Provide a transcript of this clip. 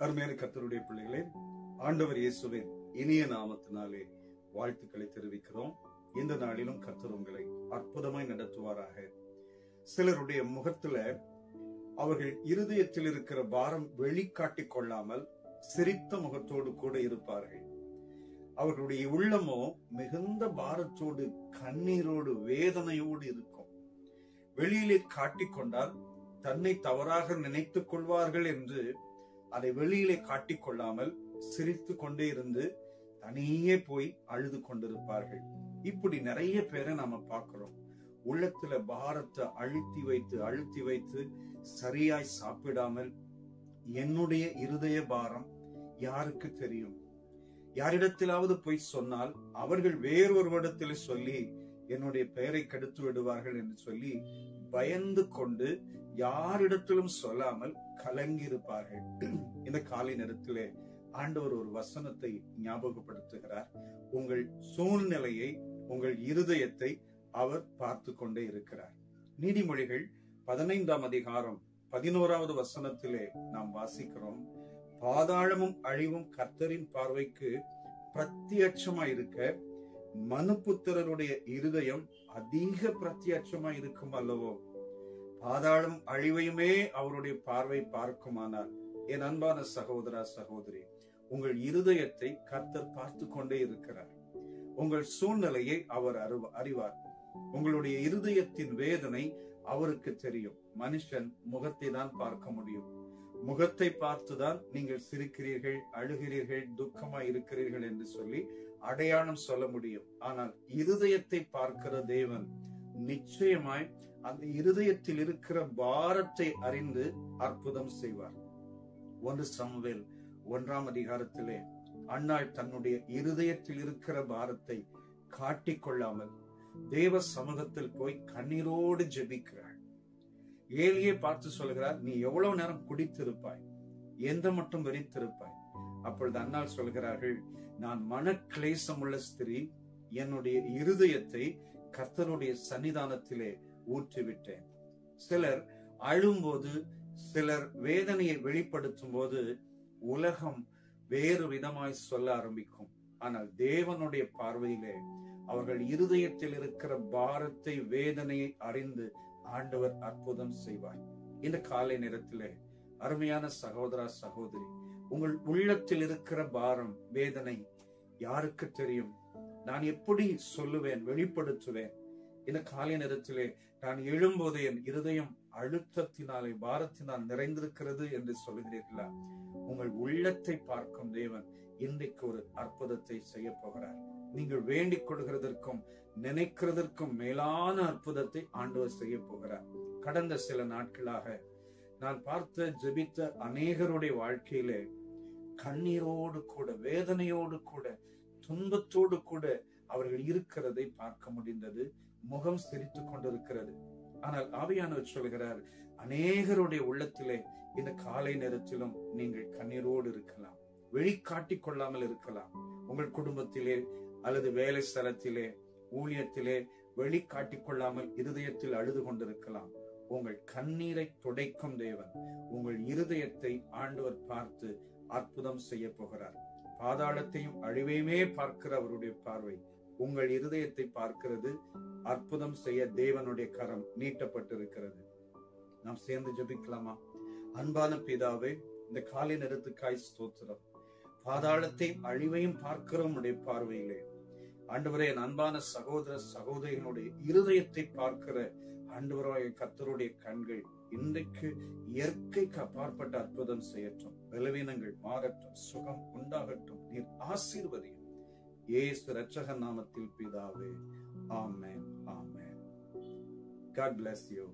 அருமையான கத்தருடைய பிள்ளைகளே ஆண்டவர் இயேசுவின் இனிய நாமத்தினாலே வாழ்த்துக்களை தெரிவிக்கிறோம். இந்த நாளிலும் கத்தர் உங்களை அற்புதமாய் நடத்துவாராக. சிலருடைய முகத்துல அவர்கள் இருதயத்தில் இருக்கிற பாரம் வெளிக்காட்டிக் கொள்ளாமல் சிரித்த முகத்தோடு கூட இருப்பார்கள். அவர்களுடைய உள்ளமோ மிகுந்த பாரத்தோடு கண்ணீரோடு வேதனையோடு இருக்கும். வெளியிலே காட்டிக்கொண்டால் தன்னை தவறாக நினைத்துக் கொள்வார்கள் என்று அதை வெளியிலே காட்டிக்கொள்ளாமல் சிரித்து கொண்டே இருந்து தனியே போய் அழுது கொண்டிருப்பார்கள். இப்படி நிறைய பேரை நாம பார்க்கிறோம். உள்ளத்துல பாரத்தை அழுத்தி வைத்து அழுத்தி வைத்து சரியாய் சாப்பிடாமல் என்னுடைய இருதய பாரம் யாருக்கு தெரியும்? யாரிடத்திலாவது போய் சொன்னால் அவர்கள் வேறொருவரிடத்தில் சொல்லி என்னுடைய பெயரை கெடுத்து விடுவார்கள் என்று சொல்லி பயந்து கொண்டு யாரிடத்திலும் சொல்லாமல் கலங்கி இருப்பார்கள் இந்த காலை நேரத்திலே ஆண்டவர் ஒரு வசனத்தை ஞாபகப்படுத்துகிறார். உங்கள் சூழ்நிலையை உங்கள் இருதயத்தை அவர் பார்த்து கொண்டே இருக்கிறார். நீதிமொழிகள் பதினைந்தாம் அதிகாரம் பதினோராவது வசனத்திலே நாம் வாசிக்கிறோம். பாதாளமும் அழிவும் கர்த்தரின் பார்வைக்கு பிரத்யட்சமா இருக்க மனுப்புத்திரருடைய இருதயம் அதிக பிரத்யட்சமா இருக்கும் அல்லவோ? பாதாளம் அழிவையுமே அவருடைய பார்வை பார்க்குமானால் என் அன்பான சகோதரா சகோதரி உங்கள் இருதயத்தை கர்த்தர் பார்த்து கொண்டே இருக்கிறார். உங்கள் சூழ்நிலையை அவர் அறிவார். உங்களுடைய இருதயத்தின் வேதனை அவருக்கு தெரியும். மனுஷன் முகத்தை தான் பார்க்க முடியும். முகத்தை பார்த்துதான் நீங்கள் சிரிக்கிறீர்கள் அழுகிறீர்கள் துக்கமா இருக்கிறீர்கள் என்று சொல்லி அடையாளம் சொல்ல முடியும். ஆனால் இருதயத்தை பார்க்கிற தேவன் நிச்சயமாய் அந்த இருதயத்தில் இருக்கிற பாரத்தை அறிந்து அற்புதம் செய்வார். ஒன்று சமுவேல் ஒன்றாம் அதிகாரத்திலே அன்னாள் தன்னுடைய இருதயத்தில் இருக்கிற பாரத்தை காட்டிக் கொள்ளாமல் தேவ சமூகத்தில் போய் கண்ணீரோடு ஜெபிக்கிறாள். ஏலியை பார்த்து சொல்கிறார் நீ எவ்வளவு நேரம் குடித்திருப்பாய்? எந்த மட்டும் வெறித்திருப்பாய்? அப்பொழுது அண்ணால் சொல்கிறார்கள் நான் மனக்லேசம் உள்ள ஸ்திரீ என்னுடைய இருதயத்தை கர்த்தருடைய சன்னிதானத்திலே ஊற்றிவிட்டேன். சிலர் அழும்போது சிலர் வேதனையை வெளிப்படுத்தும் போது உலகம் வேறு விதமாய் சொல்ல ஆரம்பிக்கும். ஆனால் தேவனுடைய பார்வையிலே அவர்கள் இருதயத்தில் இருக்கிற பாரத்தை வேதனையை அறிந்து ஆண்டவர் அற்புதம் செய்வார். இந்த காலை நேரத்திலே அருமையான சகோதரா சகோதரி உங்கள் உள்ளத்தில் இருக்கிற பாரம் வேதனை யாருக்கு தெரியும்? நான் எப்படி சொல்லுவேன் வெளிப்படுத்துவேன்? இந்த காலை நேரத்திலே நான் எழும்போது என் இருதயம் அழுத்தத்தினாலே பாரத்தினால் நிறைந்திருக்கிறது என்று சொல்கிறீர்களா உங்கள் உள்ளத்தை பார்க்கும் தேவன் இன்றைக்கு ஒரு அற்புதத்தை செய்ய போகிறார். நீங்கள் வேண்டிக் கொள்கிறதற்கும் நினைக்கிறதற்கும் மேலான அற்புதத்தை ஆண்டவர் செய்ய போகிறார். கடந்த சில நாட்களாக நான் பார்த்த ஜெபித்த அநேகருடைய வாழ்க்கையிலே கண்ணீரோடு கூட வேதனையோடு கூட துன்பத்தோடு கூட அவர்கள் இருக்கிறதை பார்க்க முடிந்தது. முகம் சிரித்துக் கொண்டிருக்கிறது. ஆனால் ஆவியானவர் சொல்கிறார் அநேகருடைய உள்ளத்திலே இந்த காலை நேரத்திலும் நீங்கள் கண்ணீரோடு இருக்கலாம். வெளிக்காட்டி கொள்ளாமல் இருக்கலாம். உங்கள் குடும்பத்திலே அல்லது வேலை ஸ்தலத்திலே ஊழியத்திலே வெளிக்காட்டி கொள்ளாமல் இருதயத்தில் அழுது கொண்டிருக்கலாம். உங்கள் கண்ணீரை துடைக்கும் தேவன் உங்கள் இருதயத்தை ஆண்டவர் பார்த்து அற்புதம் செய்ய போகிறார். பாதாளத்தையும் அழிவையுமே பார்க்கிற அவருடைய பார்வை உங்கள் இருதயத்தை பார்க்கிறது. அற்புதம் செய்ய தேவனுடைய கரம் நீட்டப்பட்டிருக்கிறது. நாம் சேர்ந்து ஜபிக்கலாமா? அன்பான பிதாவே இந்த காலை நேரத்துக்காய் ஸ்தோத்திரம். பாதாளத்தை அழிவையும் பார்க்கிறோம் உடைய பார்வையிலே. ஆண்டவரே என் அன்பான சகோதர சகோதரிகளுடைய இருதயத்தை பார்க்கிற ஆண்டவராய கத்தருடைய கண்கள் இன்றைக்கு இயற்கைக்கு அப்பாற்பட்ட அற்புதம் செய்யட்டும் பலவீனங்கள் மாறட்டும் சுகம் உண்டாகட்டும் நீர் ஆசீர்வதியும். ஏசு ரட்சக நாமத்தில் பிதாவே ஆமே ஆமென். God bless you